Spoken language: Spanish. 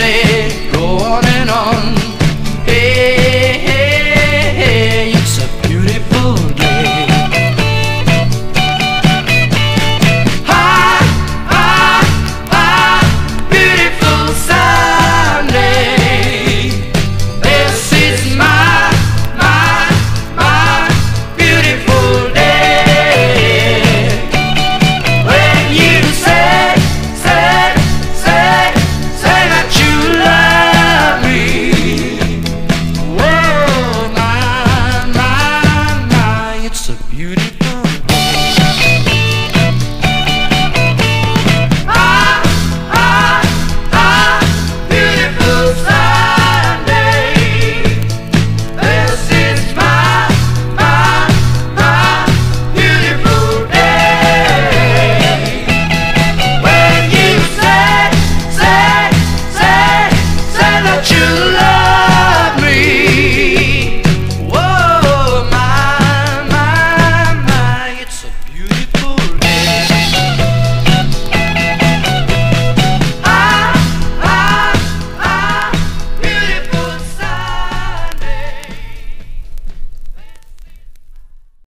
Sunday.